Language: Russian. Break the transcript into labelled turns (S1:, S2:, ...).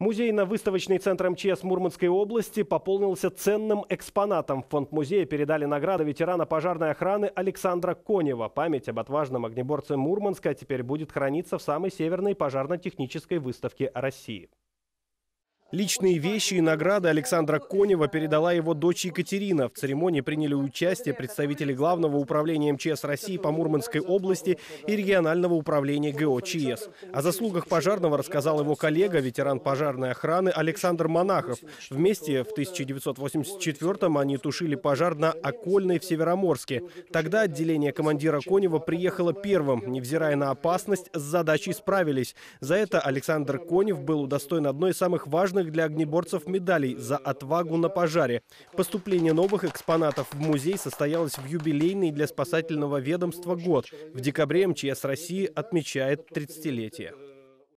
S1: Музейно-выставочный центр МЧС Мурманской области пополнился ценным экспонатом. В фонд музея передали награды ветерана пожарной охраны Александра Конева. Память об отважном огнеборце Мурманска теперь будет храниться в самой северной пожарно-технической выставке России. Личные вещи и награды Александра Конева передала его дочь Екатерина. В церемонии приняли участие представители Главного управления МЧС России по Мурманской области и регионального управления ГО ЧС. О заслугах пожарного рассказал его коллега, ветеран пожарной охраны Александр Монахов. Вместе в 1984-м они тушили пожар на Окольной в Североморске. Тогда отделение командира Конева приехало первым. Невзирая на опасность, с задачей справились. За это Александр Конев был удостоен одной из самых важных врученных для огнеборцев медалей за отвагу на пожаре. Поступление новых экспонатов в музей состоялось в юбилейный для спасательного ведомства год. В декабре МЧС России отмечает 30-летие.